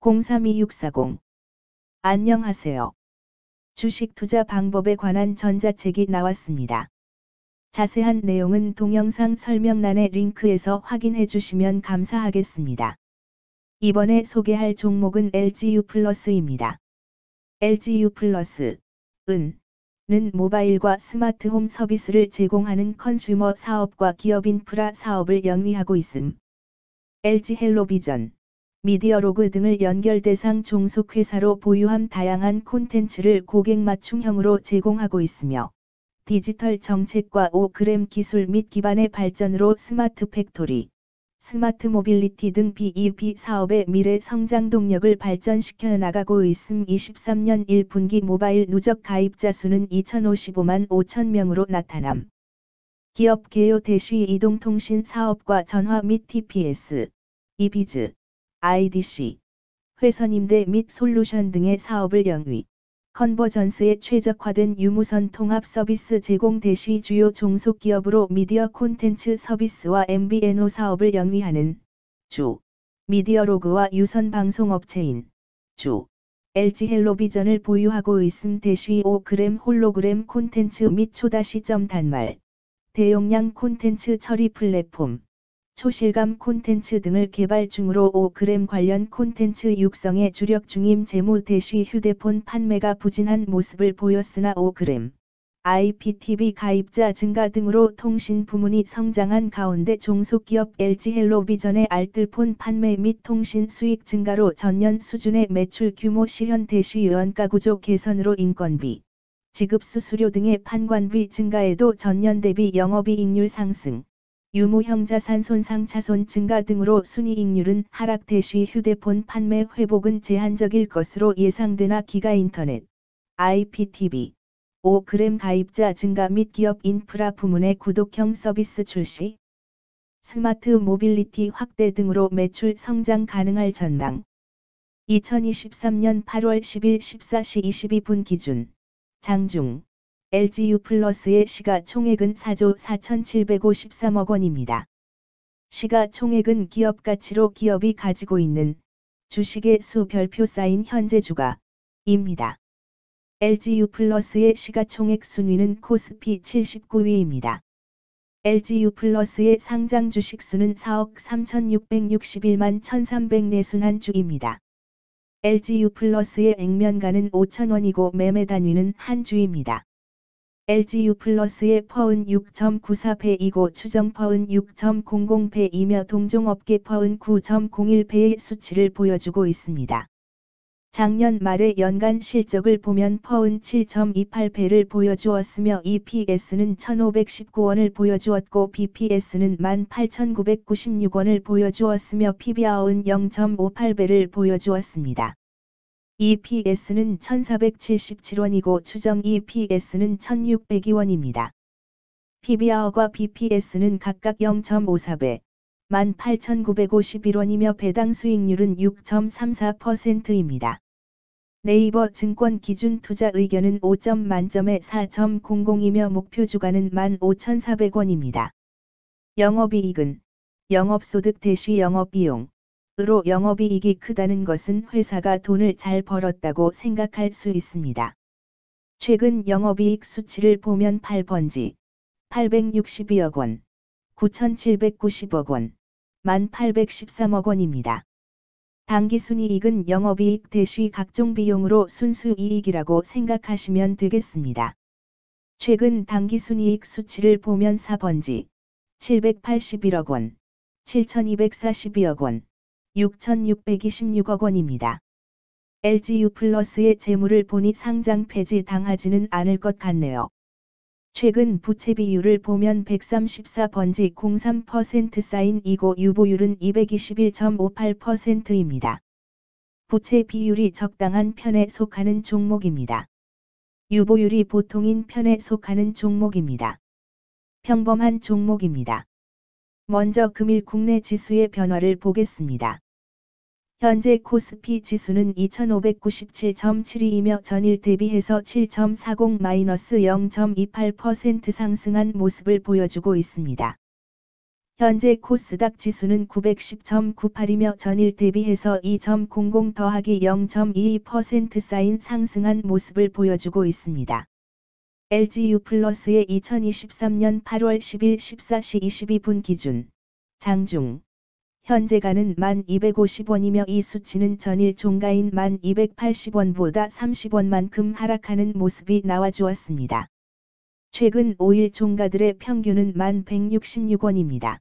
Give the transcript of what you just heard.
032640 안녕하세요. 주식 투자 방법에 관한 전자책이 나왔습니다. 자세한 내용은 동영상 설명란의 링크에서 확인해 주시면 감사하겠습니다. 이번에 소개할 종목은 LGU 플러스입니다. LGU 플러스, 은, 는 모바일과 스마트홈 서비스를 제공하는 컨슈머 사업과 기업 인프라 사업을 영위하고 있음. LG 헬로비전, 미디어로그 등을 연결 대상 종속 회사로 보유함 다양한 콘텐츠를 고객 맞춤형으로 제공하고 있으며 디지털 정책과 5그램 기술 및 기반의 발전으로 스마트 팩토리, 스마트 모빌리티 등 B2B 사업의 미래 성장 동력을 발전시켜 나가고 있음 23년 1분기 모바일 누적 가입자 수는 2055만 5천 명으로 나타남. 기업 개요 대쉬 이동통신 사업과 전화 및 TPS, e-Biz, IDC, 회선 임대 및 솔루션 등의 사업을 영위. 컨버전스에 최적화된 유무선 통합 서비스 제공 대시 주요 종속 기업으로 미디어 콘텐츠 서비스와 MVNO 사업을 영위하는 주 미디어로그와 유선 방송 업체인 주 LG 헬로비전을 보유하고 있음 대시 5그램 홀로그램 콘텐츠 및 초다시점 단말 대용량 콘텐츠 처리 플랫폼 초실감 콘텐츠 등을 개발 중으로 5그램 관련 콘텐츠 육성에 주력 중임 재무 대쉬 휴대폰 판매가 부진한 모습을 보였으나 5그램 IPTV 가입자 증가 등으로 통신 부문이 성장한 가운데 종속기업 LG 헬로비전의 알뜰폰 판매 및 통신 수익 증가로 전년 수준의 매출 규모 시현 대쉬 연가 구조 개선으로 인건비, 지급 수수료 등의 판관비 증가에도 전년 대비 영업이익률 상승, 유무형 자산 손상 차손 증가 등으로 순이익률은 하락 대쉬 휴대폰 판매 회복은 제한적일 것으로 예상되나 기가 인터넷, IPTV, 5그램 가입자 증가 및 기업 인프라 부문의 구독형 서비스 출시, 스마트 모빌리티 확대 등으로 매출 성장 가능할 전망. 2023년 8월 10일 14시 22분 기준 장중 LGU 플러스의 시가총액은 4조 4,753억 원입니다. 시가총액은 기업 가치로 기업이 가지고 있는 주식의 수 별표 쌓인 현재 주가입니다. LGU 플러스의 시가총액 순위는 코스피 79위입니다. LGU 플러스의 상장 주식 수는 4억 3,661만 1,300내순한 주입니다. LGU 플러스의 액면가는 5천원이고 매매 단위는 한 주입니다. LGU 플러스의 퍼은 6.94배이고 추정 퍼은 6.00배이며 동종업계 퍼은 9.01배의 수치를 보여주고 있습니다. 작년 말의 연간 실적을 보면 퍼은 7.28배를 보여주었으며 EPS는 1,519원을 보여주었고 BPS는 18,996원을 보여주었으며 PBR은 0.58배를 보여주었습니다. EPS는 1477원이고 추정 EPS는 1602원입니다. PBR과 BPS는 각각 0.54배, 18,951원이며 배당 수익률은 6.34%입니다. 네이버 증권 기준 투자 의견은 5점 만점에 4.00이며 목표 주가는 15,400원입니다. 영업이익은 영업소득 대시 영업비용 으로 영업이익이 크다는 것은 회사가 돈을 잘 벌었다고 생각할 수 있습니다. 최근 영업이익 수치를 보면 8번지 862억 원, 9,790억 원, 1,813억 원입니다. 당기순이익은 영업이익 대시 각종 비용으로 순수이익이라고 생각하시면 되겠습니다. 최근 당기순이익 수치를 보면 4번지 781억 원, 7,242억 원, 6,626억 원입니다. LGU 플러스의 재물을 보니 상장 폐지 당하지는 않을 것 같네요. 최근 부채 비율을 보면 134번지 03% 쌓인 이고 유보율은 221.58%입니다. 부채 비율이 적당한 편에 속하는 종목입니다. 유보율이 보통인 편에 속하는 종목입니다. 평범한 종목입니다. 먼저 금일 국내 지수의 변화를 보겠습니다. 현재 코스피 지수는 2597.72이며 전일 대비해서 7.40-0.28% 상승한 모습을 보여주고 있습니다. 현재 코스닥 지수는 910.98이며 전일 대비해서 2.00 더하기 0.22% 쌓인 상승한 모습을 보여주고 있습니다. LGU 플러스의 2023년 8월 10일 14시 22분 기준 장중 현재가는 1250원이며 이 수치는 전일 종가인 1280원보다 30원만큼 하락하는 모습이 나와주었습니다. 최근 5일 종가들의 평균은 1166원입니다.